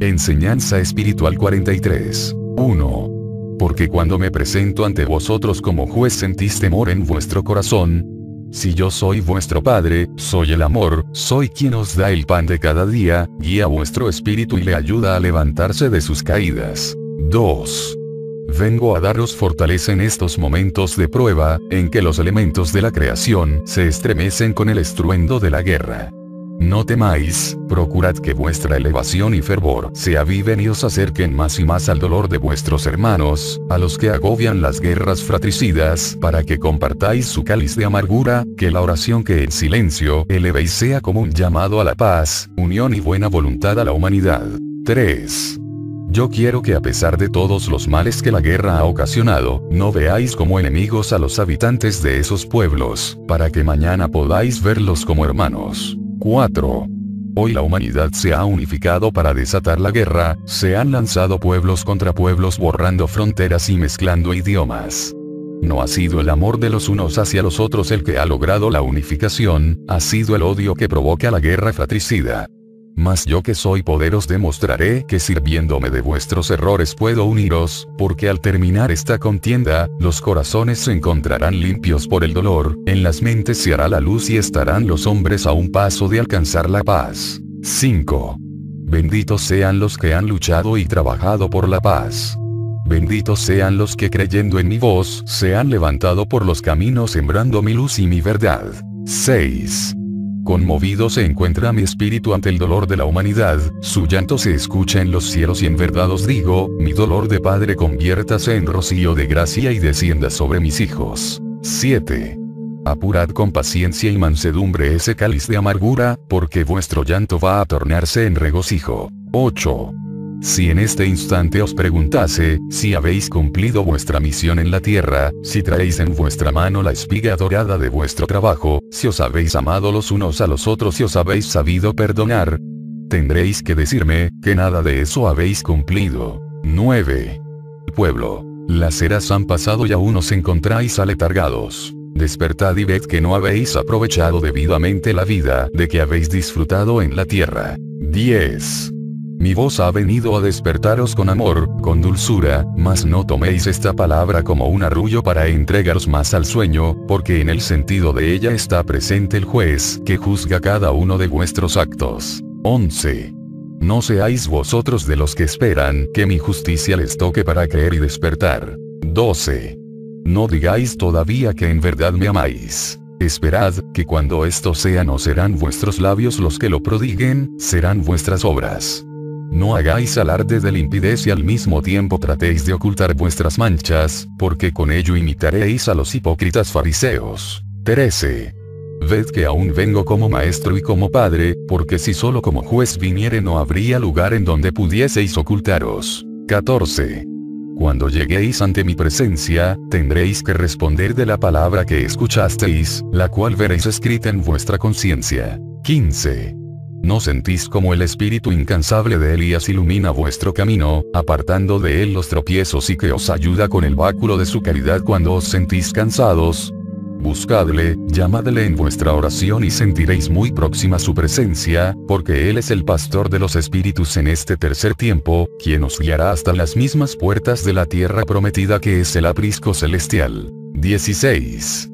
Enseñanza Espiritual 43. 1. Porque cuando me presento ante vosotros como juez sentís temor en vuestro corazón. Si yo soy vuestro Padre, soy el amor, soy quien os da el pan de cada día, guía vuestro espíritu y le ayuda a levantarse de sus caídas. 2. Vengo a daros fortaleza en estos momentos de prueba, en que los elementos de la creación se estremecen con el estruendo de la guerra. No temáis, procurad que vuestra elevación y fervor se aviven y os acerquen más y más al dolor de vuestros hermanos, a los que agobian las guerras fratricidas, para que compartáis su cáliz de amargura, que la oración que en silencio elevéis sea como un llamado a la paz, unión y buena voluntad a la humanidad. 3. Yo quiero que a pesar de todos los males que la guerra ha ocasionado, no veáis como enemigos a los habitantes de esos pueblos, para que mañana podáis verlos como hermanos. 4. Hoy la humanidad se ha unificado para desatar la guerra, se han lanzado pueblos contra pueblos borrando fronteras y mezclando idiomas. No ha sido el amor de los unos hacia los otros el que ha logrado la unificación, ha sido el odio que provoca la guerra fratricida. Mas yo que soy poder os demostraré que sirviéndome de vuestros errores puedo uniros, porque al terminar esta contienda, los corazones se encontrarán limpios por el dolor, en las mentes se hará la luz y estarán los hombres a un paso de alcanzar la paz. 5. Benditos sean los que han luchado y trabajado por la paz. Benditos sean los que creyendo en mi voz, se han levantado por los caminos sembrando mi luz y mi verdad. 6. Conmovido se encuentra mi espíritu ante el dolor de la humanidad, su llanto se escucha en los cielos y en verdad os digo, mi dolor de padre conviértase en rocío de gracia y descienda sobre mis hijos. 7. Apurad con paciencia y mansedumbre ese cáliz de amargura, porque vuestro llanto va a tornarse en regocijo. 8. Si en este instante os preguntase, si habéis cumplido vuestra misión en la tierra, si traéis en vuestra mano la espiga dorada de vuestro trabajo, si os habéis amado los unos a los otros y os habéis sabido perdonar, tendréis que decirme, que nada de eso habéis cumplido. 9. Pueblo. Las eras han pasado y aún os encontráis aletargados. Despertad y ved que no habéis aprovechado debidamente la vida de que habéis disfrutado en la tierra. 10. Mi voz ha venido a despertaros con amor, con dulzura, mas no toméis esta palabra como un arrullo para entregaros más al sueño, porque en el sentido de ella está presente el juez, que juzga cada uno de vuestros actos. 11. No seáis vosotros de los que esperan que mi justicia les toque para creer y despertar. 12. No digáis todavía que en verdad me amáis. Esperad, que cuando esto sea no serán vuestros labios los que lo prodiguen, serán vuestras obras. No hagáis alarde de limpidez y al mismo tiempo tratéis de ocultar vuestras manchas, porque con ello imitaréis a los hipócritas fariseos. 13. Ved que aún vengo como maestro y como padre, porque si solo como juez viniere no habría lugar en donde pudieseis ocultaros. 14. Cuando lleguéis ante mi presencia, tendréis que responder de la palabra que escuchasteis, la cual veréis escrita en vuestra conciencia. 15. ¿No sentís como el espíritu incansable de Elías ilumina vuestro camino, apartando de él los tropiezos y que os ayuda con el báculo de su caridad cuando os sentís cansados? Buscadle, llamadle en vuestra oración y sentiréis muy próxima su presencia, porque Él es el pastor de los espíritus en este tercer tiempo, quien os guiará hasta las mismas puertas de la tierra prometida que es el aprisco celestial. 16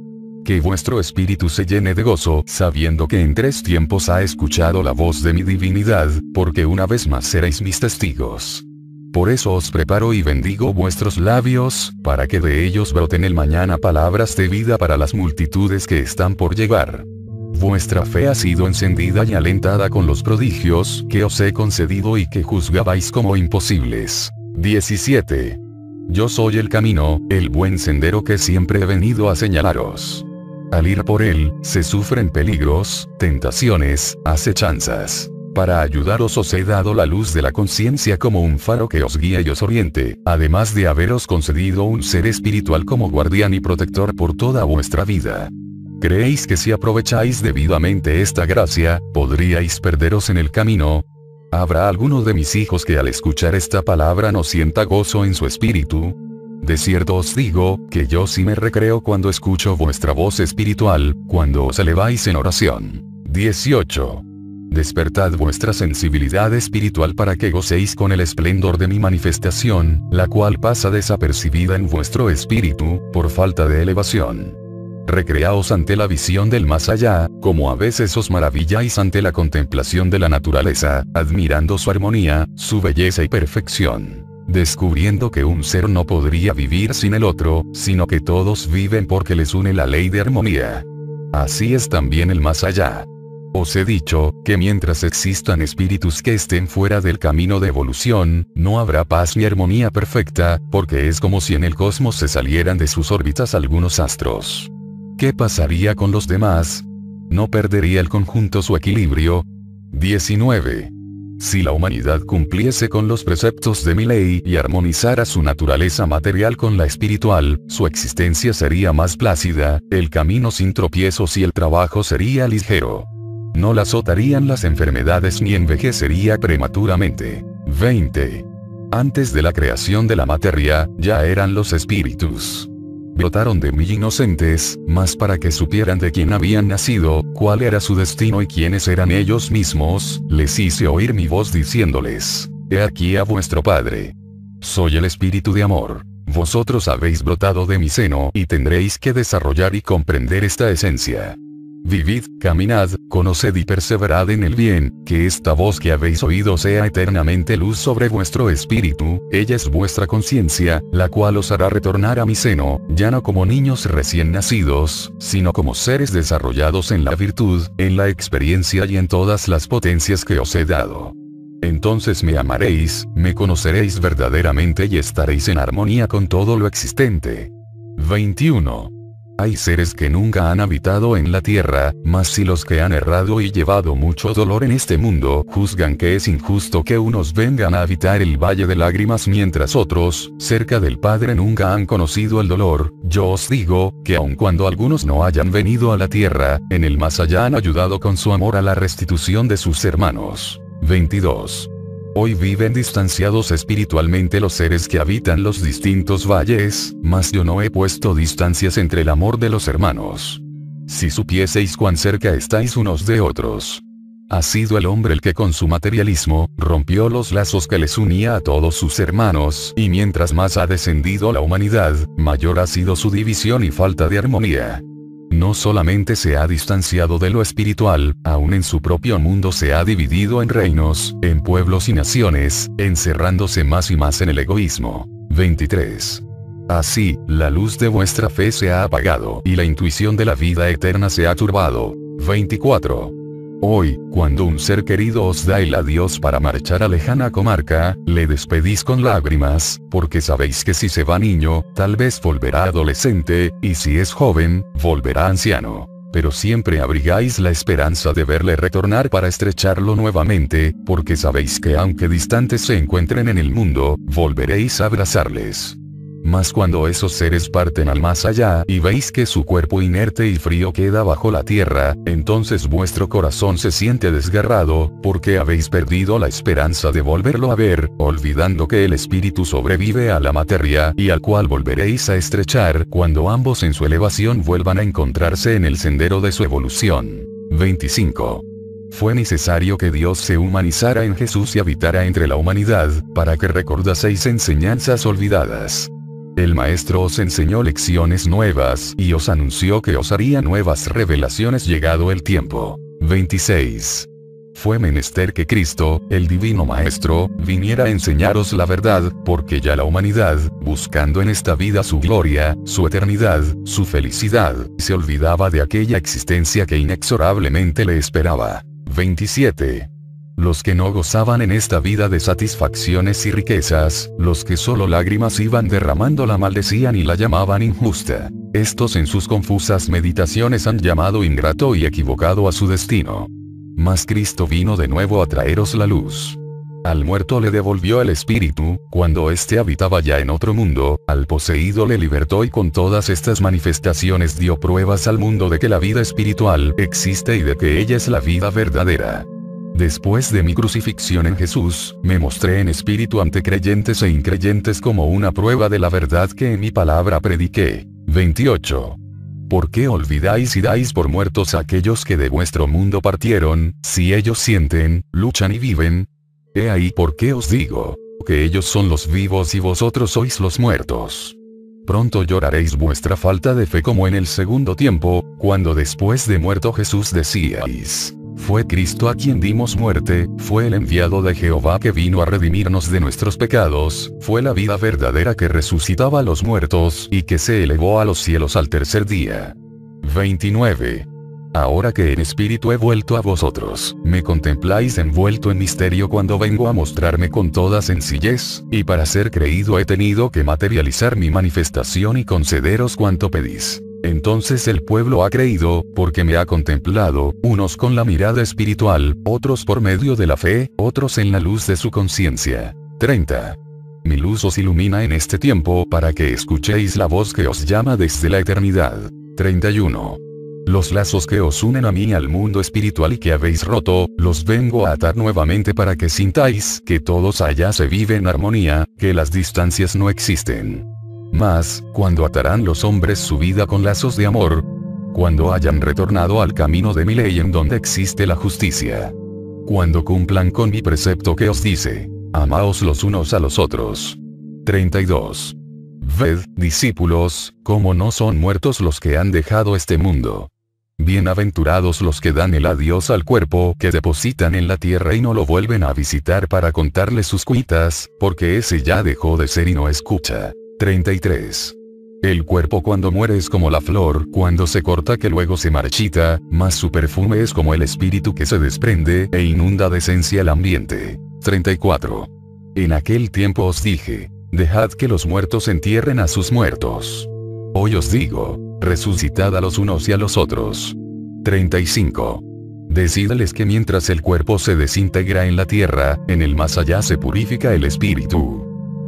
que vuestro espíritu se llene de gozo, sabiendo que en tres tiempos ha escuchado la voz de mi divinidad, porque una vez más seréis mis testigos. Por eso os preparo y bendigo vuestros labios, para que de ellos broten el mañana palabras de vida para las multitudes que están por llegar. Vuestra fe ha sido encendida y alentada con los prodigios que os he concedido y que juzgabais como imposibles. 17. Yo soy el camino, el buen sendero que siempre he venido a señalaros. Al ir por él, se sufren peligros, tentaciones, acechanzas. Para ayudaros os he dado la luz de la conciencia como un faro que os guía y os oriente, además de haberos concedido un ser espiritual como guardián y protector por toda vuestra vida. ¿Creéis que si aprovecháis debidamente esta gracia, podríais perderos en el camino? ¿Habrá alguno de mis hijos que al escuchar esta palabra no sienta gozo en su espíritu? De cierto os digo, que yo sí me recreo cuando escucho vuestra voz espiritual, cuando os eleváis en oración. 18. Despertad vuestra sensibilidad espiritual para que gocéis con el esplendor de mi manifestación, la cual pasa desapercibida en vuestro espíritu, por falta de elevación. Recreaos ante la visión del más allá, como a veces os maravilláis ante la contemplación de la naturaleza, admirando su armonía, su belleza y perfección descubriendo que un ser no podría vivir sin el otro, sino que todos viven porque les une la ley de armonía. Así es también el más allá. Os he dicho, que mientras existan espíritus que estén fuera del camino de evolución, no habrá paz ni armonía perfecta, porque es como si en el cosmos se salieran de sus órbitas algunos astros. ¿Qué pasaría con los demás? ¿No perdería el conjunto su equilibrio? 19. Si la humanidad cumpliese con los preceptos de mi ley y armonizara su naturaleza material con la espiritual, su existencia sería más plácida, el camino sin tropiezos y el trabajo sería ligero. No la azotarían las enfermedades ni envejecería prematuramente. 20. Antes de la creación de la materia, ya eran los espíritus brotaron de mí inocentes, más para que supieran de quién habían nacido, cuál era su destino y quiénes eran ellos mismos, les hice oír mi voz diciéndoles, He aquí a vuestro Padre. Soy el Espíritu de Amor. Vosotros habéis brotado de mi seno y tendréis que desarrollar y comprender esta esencia. Vivid, caminad, conoced y perseverad en el bien, que esta voz que habéis oído sea eternamente luz sobre vuestro espíritu, ella es vuestra conciencia, la cual os hará retornar a mi seno, ya no como niños recién nacidos, sino como seres desarrollados en la virtud, en la experiencia y en todas las potencias que os he dado. Entonces me amaréis, me conoceréis verdaderamente y estaréis en armonía con todo lo existente. 21. Hay seres que nunca han habitado en la tierra, mas si los que han errado y llevado mucho dolor en este mundo juzgan que es injusto que unos vengan a habitar el valle de lágrimas mientras otros, cerca del Padre nunca han conocido el dolor, yo os digo, que aun cuando algunos no hayan venido a la tierra, en el más allá han ayudado con su amor a la restitución de sus hermanos. 22. Hoy viven distanciados espiritualmente los seres que habitan los distintos valles, mas yo no he puesto distancias entre el amor de los hermanos. Si supieseis cuán cerca estáis unos de otros. Ha sido el hombre el que con su materialismo, rompió los lazos que les unía a todos sus hermanos, y mientras más ha descendido la humanidad, mayor ha sido su división y falta de armonía no solamente se ha distanciado de lo espiritual, aún en su propio mundo se ha dividido en reinos, en pueblos y naciones, encerrándose más y más en el egoísmo. 23. Así, la luz de vuestra fe se ha apagado y la intuición de la vida eterna se ha turbado. 24. Hoy, cuando un ser querido os da el adiós para marchar a lejana comarca, le despedís con lágrimas, porque sabéis que si se va niño, tal vez volverá adolescente, y si es joven, volverá anciano. Pero siempre abrigáis la esperanza de verle retornar para estrecharlo nuevamente, porque sabéis que aunque distantes se encuentren en el mundo, volveréis a abrazarles. Mas cuando esos seres parten al más allá y veis que su cuerpo inerte y frío queda bajo la tierra, entonces vuestro corazón se siente desgarrado, porque habéis perdido la esperanza de volverlo a ver, olvidando que el espíritu sobrevive a la materia y al cual volveréis a estrechar cuando ambos en su elevación vuelvan a encontrarse en el sendero de su evolución. 25. Fue necesario que Dios se humanizara en Jesús y habitara entre la humanidad, para que recordaseis enseñanzas olvidadas. El maestro os enseñó lecciones nuevas y os anunció que os haría nuevas revelaciones llegado el tiempo. 26. Fue menester que Cristo, el divino Maestro, viniera a enseñaros la verdad, porque ya la humanidad, buscando en esta vida su gloria, su eternidad, su felicidad, se olvidaba de aquella existencia que inexorablemente le esperaba. 27 los que no gozaban en esta vida de satisfacciones y riquezas, los que solo lágrimas iban derramando la maldecían y la llamaban injusta. Estos en sus confusas meditaciones han llamado ingrato y equivocado a su destino. Mas Cristo vino de nuevo a traeros la luz. Al muerto le devolvió el espíritu, cuando éste habitaba ya en otro mundo, al poseído le libertó y con todas estas manifestaciones dio pruebas al mundo de que la vida espiritual existe y de que ella es la vida verdadera. Después de mi crucifixión en Jesús, me mostré en espíritu ante creyentes e increyentes como una prueba de la verdad que en mi palabra prediqué. 28. ¿Por qué olvidáis y dais por muertos a aquellos que de vuestro mundo partieron, si ellos sienten, luchan y viven? He ahí por qué os digo, que ellos son los vivos y vosotros sois los muertos. Pronto lloraréis vuestra falta de fe como en el segundo tiempo, cuando después de muerto Jesús decíais, fue Cristo a quien dimos muerte, fue el enviado de Jehová que vino a redimirnos de nuestros pecados, fue la vida verdadera que resucitaba a los muertos y que se elevó a los cielos al tercer día. 29. Ahora que en espíritu he vuelto a vosotros, me contempláis envuelto en misterio cuando vengo a mostrarme con toda sencillez, y para ser creído he tenido que materializar mi manifestación y concederos cuanto pedís. Entonces el pueblo ha creído, porque me ha contemplado, unos con la mirada espiritual, otros por medio de la fe, otros en la luz de su conciencia. 30. Mi luz os ilumina en este tiempo para que escuchéis la voz que os llama desde la eternidad. 31. Los lazos que os unen a mí al mundo espiritual y que habéis roto, los vengo a atar nuevamente para que sintáis que todos allá se vive en armonía, que las distancias no existen. Mas, cuando atarán los hombres su vida con lazos de amor, cuando hayan retornado al camino de mi ley en donde existe la justicia, cuando cumplan con mi precepto que os dice, amaos los unos a los otros. 32. Ved, discípulos, cómo no son muertos los que han dejado este mundo. Bienaventurados los que dan el adiós al cuerpo que depositan en la tierra y no lo vuelven a visitar para contarle sus cuitas, porque ese ya dejó de ser y no escucha. 33. El cuerpo cuando muere es como la flor cuando se corta que luego se marchita, mas su perfume es como el espíritu que se desprende e inunda de esencia el ambiente. 34. En aquel tiempo os dije, dejad que los muertos entierren a sus muertos. Hoy os digo, resucitad a los unos y a los otros. 35. Decídales que mientras el cuerpo se desintegra en la tierra, en el más allá se purifica el espíritu.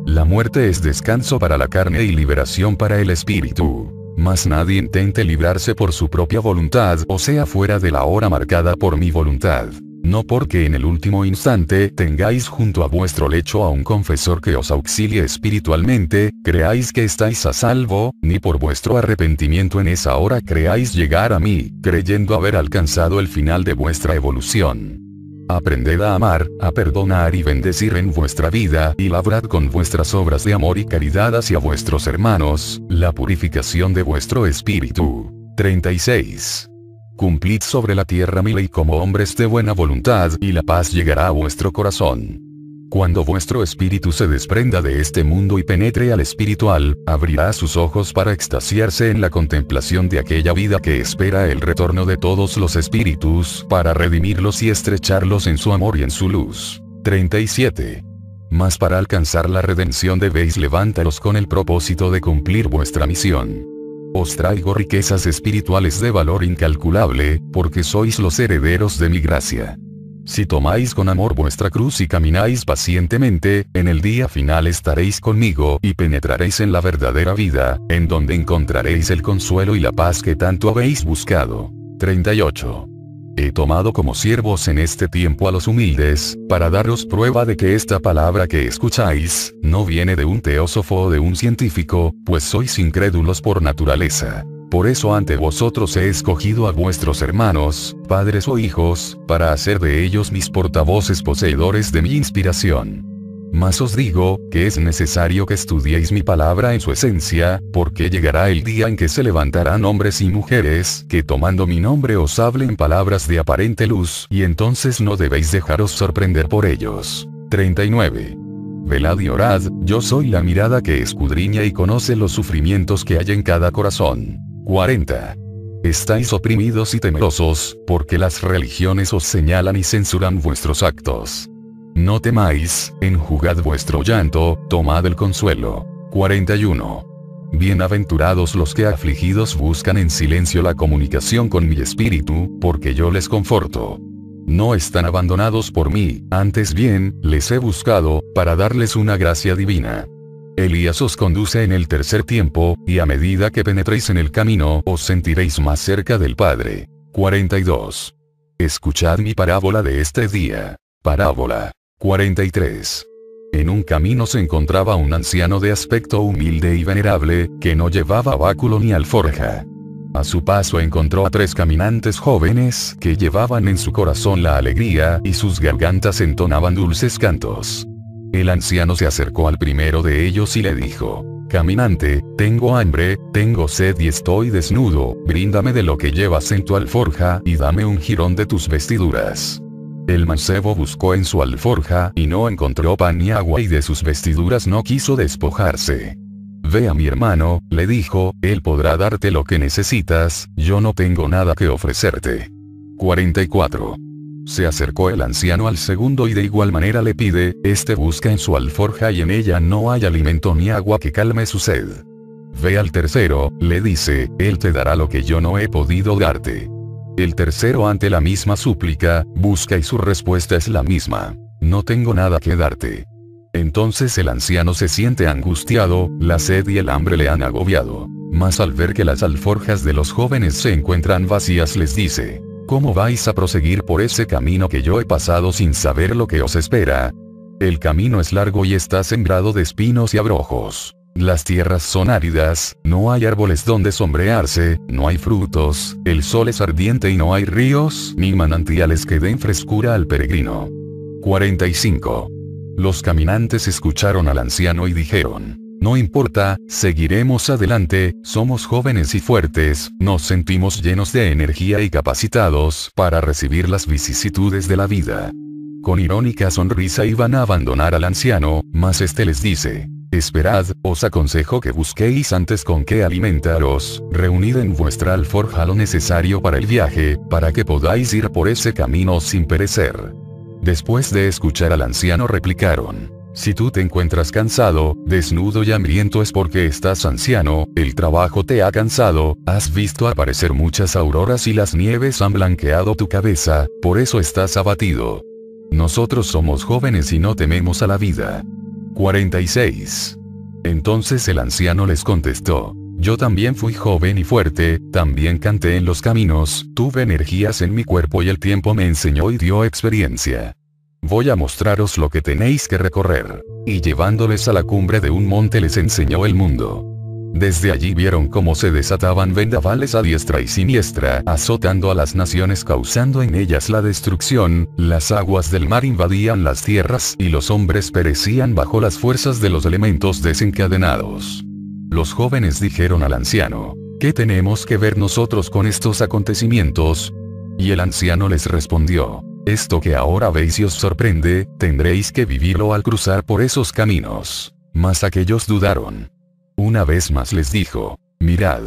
La muerte es descanso para la carne y liberación para el espíritu. Mas nadie intente librarse por su propia voluntad o sea fuera de la hora marcada por mi voluntad. No porque en el último instante tengáis junto a vuestro lecho a un confesor que os auxilie espiritualmente, creáis que estáis a salvo, ni por vuestro arrepentimiento en esa hora creáis llegar a mí, creyendo haber alcanzado el final de vuestra evolución. Aprended a amar, a perdonar y bendecir en vuestra vida, y labrad con vuestras obras de amor y caridad hacia vuestros hermanos, la purificación de vuestro espíritu. 36. Cumplid sobre la tierra mi ley como hombres de buena voluntad, y la paz llegará a vuestro corazón. Cuando vuestro espíritu se desprenda de este mundo y penetre al espiritual, abrirá sus ojos para extasiarse en la contemplación de aquella vida que espera el retorno de todos los espíritus, para redimirlos y estrecharlos en su amor y en su luz. 37. Mas para alcanzar la redención debéis levántalos con el propósito de cumplir vuestra misión. Os traigo riquezas espirituales de valor incalculable, porque sois los herederos de mi gracia. Si tomáis con amor vuestra cruz y camináis pacientemente, en el día final estaréis conmigo y penetraréis en la verdadera vida, en donde encontraréis el consuelo y la paz que tanto habéis buscado. 38. He tomado como siervos en este tiempo a los humildes, para daros prueba de que esta palabra que escucháis, no viene de un teósofo o de un científico, pues sois incrédulos por naturaleza. Por eso ante vosotros he escogido a vuestros hermanos, padres o hijos, para hacer de ellos mis portavoces poseedores de mi inspiración. Mas os digo, que es necesario que estudiéis mi palabra en su esencia, porque llegará el día en que se levantarán hombres y mujeres, que tomando mi nombre os hablen palabras de aparente luz, y entonces no debéis dejaros sorprender por ellos. 39. Velad y orad, yo soy la mirada que escudriña y conoce los sufrimientos que hay en cada corazón. 40. Estáis oprimidos y temerosos, porque las religiones os señalan y censuran vuestros actos. No temáis, enjugad vuestro llanto, tomad el consuelo. 41. Bienaventurados los que afligidos buscan en silencio la comunicación con mi espíritu, porque yo les conforto. No están abandonados por mí, antes bien, les he buscado, para darles una gracia divina. Elías os conduce en el tercer tiempo, y a medida que penetréis en el camino, os sentiréis más cerca del Padre. 42. Escuchad mi parábola de este día. Parábola. 43. En un camino se encontraba un anciano de aspecto humilde y venerable, que no llevaba báculo ni alforja. A su paso encontró a tres caminantes jóvenes que llevaban en su corazón la alegría y sus gargantas entonaban dulces cantos. El anciano se acercó al primero de ellos y le dijo, Caminante, tengo hambre, tengo sed y estoy desnudo, bríndame de lo que llevas en tu alforja y dame un jirón de tus vestiduras. El mancebo buscó en su alforja y no encontró pan ni agua y de sus vestiduras no quiso despojarse. Ve a mi hermano, le dijo, él podrá darte lo que necesitas, yo no tengo nada que ofrecerte. 44. Se acercó el anciano al segundo y de igual manera le pide, este busca en su alforja y en ella no hay alimento ni agua que calme su sed. Ve al tercero, le dice, él te dará lo que yo no he podido darte. El tercero ante la misma súplica, busca y su respuesta es la misma. No tengo nada que darte. Entonces el anciano se siente angustiado, la sed y el hambre le han agobiado. Mas al ver que las alforjas de los jóvenes se encuentran vacías les dice, ¿Cómo vais a proseguir por ese camino que yo he pasado sin saber lo que os espera? El camino es largo y está sembrado de espinos y abrojos. Las tierras son áridas, no hay árboles donde sombrearse, no hay frutos, el sol es ardiente y no hay ríos ni manantiales que den frescura al peregrino. 45. Los caminantes escucharon al anciano y dijeron, no importa, seguiremos adelante, somos jóvenes y fuertes, nos sentimos llenos de energía y capacitados para recibir las vicisitudes de la vida. Con irónica sonrisa iban a abandonar al anciano, mas este les dice, Esperad, os aconsejo que busquéis antes con qué alimentaros, reunid en vuestra alforja lo necesario para el viaje, para que podáis ir por ese camino sin perecer. Después de escuchar al anciano replicaron, si tú te encuentras cansado, desnudo y hambriento es porque estás anciano, el trabajo te ha cansado, has visto aparecer muchas auroras y las nieves han blanqueado tu cabeza, por eso estás abatido. Nosotros somos jóvenes y no tememos a la vida. 46. Entonces el anciano les contestó, yo también fui joven y fuerte, también canté en los caminos, tuve energías en mi cuerpo y el tiempo me enseñó y dio experiencia. Voy a mostraros lo que tenéis que recorrer. Y llevándoles a la cumbre de un monte les enseñó el mundo. Desde allí vieron cómo se desataban vendavales a diestra y siniestra, azotando a las naciones causando en ellas la destrucción, las aguas del mar invadían las tierras y los hombres perecían bajo las fuerzas de los elementos desencadenados. Los jóvenes dijeron al anciano, ¿qué tenemos que ver nosotros con estos acontecimientos? Y el anciano les respondió, esto que ahora veis y os sorprende, tendréis que vivirlo al cruzar por esos caminos. Mas aquellos dudaron. Una vez más les dijo, mirad.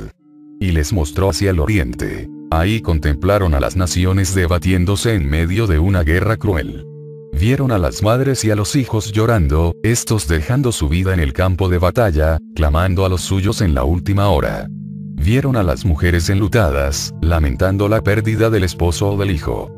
Y les mostró hacia el oriente. Ahí contemplaron a las naciones debatiéndose en medio de una guerra cruel. Vieron a las madres y a los hijos llorando, estos dejando su vida en el campo de batalla, clamando a los suyos en la última hora. Vieron a las mujeres enlutadas, lamentando la pérdida del esposo o del hijo.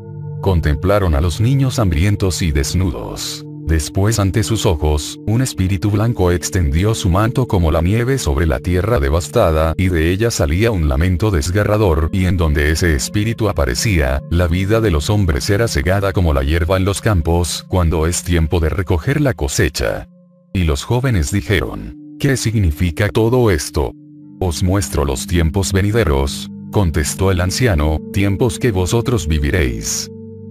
Contemplaron a los niños hambrientos y desnudos. Después ante sus ojos, un espíritu blanco extendió su manto como la nieve sobre la tierra devastada, y de ella salía un lamento desgarrador, y en donde ese espíritu aparecía, la vida de los hombres era cegada como la hierba en los campos, cuando es tiempo de recoger la cosecha. Y los jóvenes dijeron, ¿qué significa todo esto? Os muestro los tiempos venideros, contestó el anciano, tiempos que vosotros viviréis.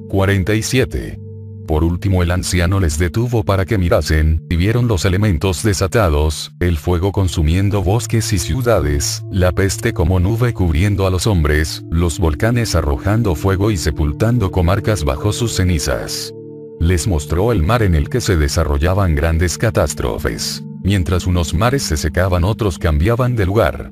47. Por último el anciano les detuvo para que mirasen, y vieron los elementos desatados, el fuego consumiendo bosques y ciudades, la peste como nube cubriendo a los hombres, los volcanes arrojando fuego y sepultando comarcas bajo sus cenizas. Les mostró el mar en el que se desarrollaban grandes catástrofes. Mientras unos mares se secaban otros cambiaban de lugar.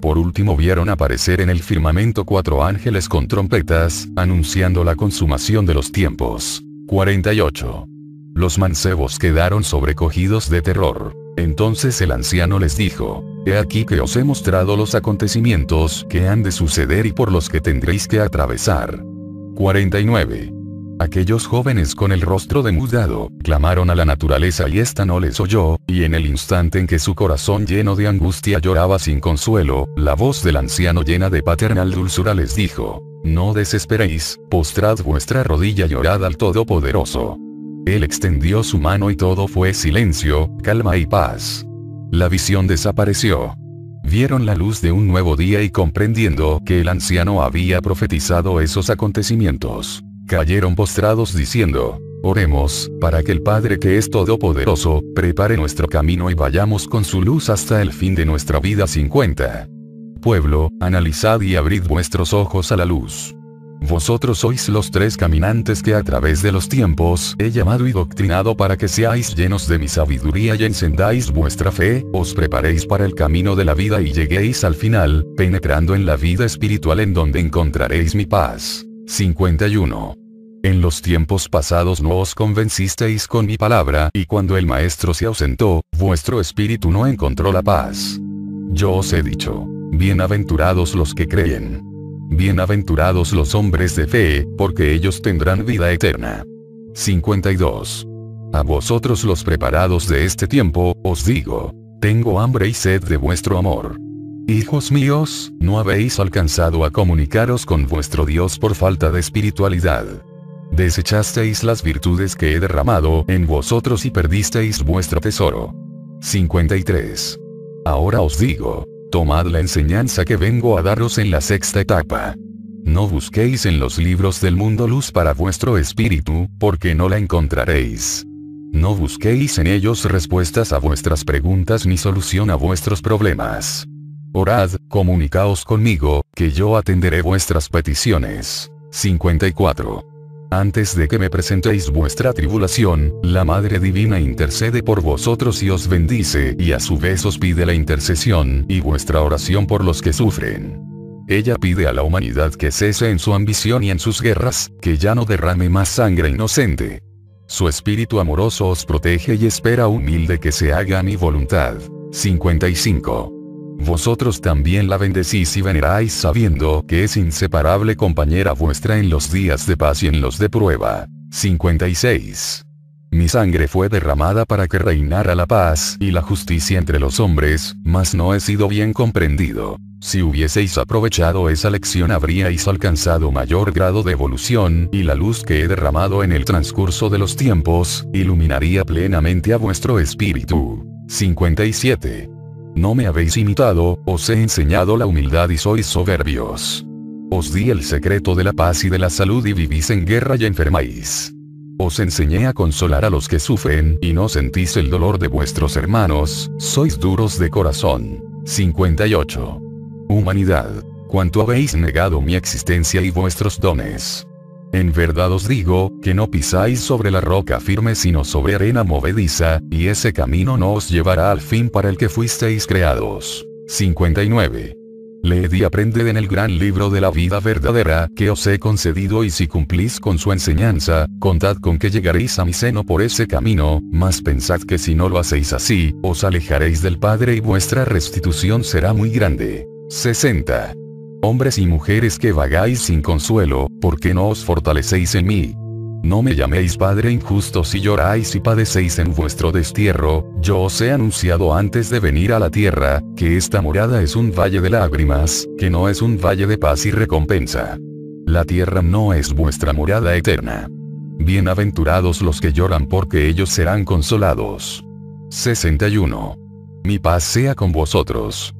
Por último vieron aparecer en el firmamento cuatro ángeles con trompetas, anunciando la consumación de los tiempos. 48. Los mancebos quedaron sobrecogidos de terror. Entonces el anciano les dijo, He aquí que os he mostrado los acontecimientos que han de suceder y por los que tendréis que atravesar. 49. Aquellos jóvenes con el rostro demudado, clamaron a la naturaleza y ésta no les oyó, y en el instante en que su corazón lleno de angustia lloraba sin consuelo, la voz del anciano llena de paternal dulzura les dijo, No desesperéis, postrad vuestra rodilla y llorad al Todopoderoso. Él extendió su mano y todo fue silencio, calma y paz. La visión desapareció. vieron la luz de un nuevo día y comprendiendo que el anciano había profetizado esos acontecimientos, cayeron postrados diciendo, Oremos, para que el Padre que es todopoderoso, prepare nuestro camino y vayamos con su luz hasta el fin de nuestra vida 50. Pueblo, analizad y abrid vuestros ojos a la luz. Vosotros sois los tres caminantes que a través de los tiempos he llamado y doctrinado para que seáis llenos de mi sabiduría y encendáis vuestra fe, os preparéis para el camino de la vida y lleguéis al final, penetrando en la vida espiritual en donde encontraréis mi paz. 51. En los tiempos pasados no os convencisteis con mi palabra, y cuando el Maestro se ausentó, vuestro espíritu no encontró la paz. Yo os he dicho, bienaventurados los que creen. Bienaventurados los hombres de fe, porque ellos tendrán vida eterna. 52. A vosotros los preparados de este tiempo, os digo, tengo hambre y sed de vuestro amor. Hijos míos, no habéis alcanzado a comunicaros con vuestro Dios por falta de espiritualidad. Desechasteis las virtudes que he derramado en vosotros y perdisteis vuestro tesoro. 53. Ahora os digo, Tomad la enseñanza que vengo a daros en la sexta etapa. No busquéis en los libros del mundo luz para vuestro espíritu, porque no la encontraréis. No busquéis en ellos respuestas a vuestras preguntas ni solución a vuestros problemas. Orad, comunicaos conmigo, que yo atenderé vuestras peticiones. 54. Antes de que me presentéis vuestra tribulación, la Madre Divina intercede por vosotros y os bendice, y a su vez os pide la intercesión, y vuestra oración por los que sufren. Ella pide a la humanidad que cese en su ambición y en sus guerras, que ya no derrame más sangre inocente. Su espíritu amoroso os protege y espera humilde que se haga mi voluntad. 55. Vosotros también la bendecís y veneráis sabiendo que es inseparable compañera vuestra en los días de paz y en los de prueba. 56. Mi sangre fue derramada para que reinara la paz y la justicia entre los hombres, mas no he sido bien comprendido. Si hubieseis aprovechado esa lección habríais alcanzado mayor grado de evolución, y la luz que he derramado en el transcurso de los tiempos, iluminaría plenamente a vuestro espíritu. 57. No me habéis imitado, os he enseñado la humildad y sois soberbios. Os di el secreto de la paz y de la salud y vivís en guerra y enfermáis. Os enseñé a consolar a los que sufren y no sentís el dolor de vuestros hermanos, sois duros de corazón. 58. Humanidad. Cuanto habéis negado mi existencia y vuestros dones. En verdad os digo, que no pisáis sobre la roca firme sino sobre arena movediza, y ese camino no os llevará al fin para el que fuisteis creados. 59. Leed y aprended en el gran libro de la vida verdadera que os he concedido y si cumplís con su enseñanza, contad con que llegaréis a mi seno por ese camino, mas pensad que si no lo hacéis así, os alejaréis del Padre y vuestra restitución será muy grande. 60. Hombres y mujeres que vagáis sin consuelo, ¿por qué no os fortalecéis en mí? No me llaméis Padre injusto si lloráis y padecéis en vuestro destierro, yo os he anunciado antes de venir a la tierra, que esta morada es un valle de lágrimas, que no es un valle de paz y recompensa. La tierra no es vuestra morada eterna. Bienaventurados los que lloran porque ellos serán consolados. 61. Mi paz sea con vosotros.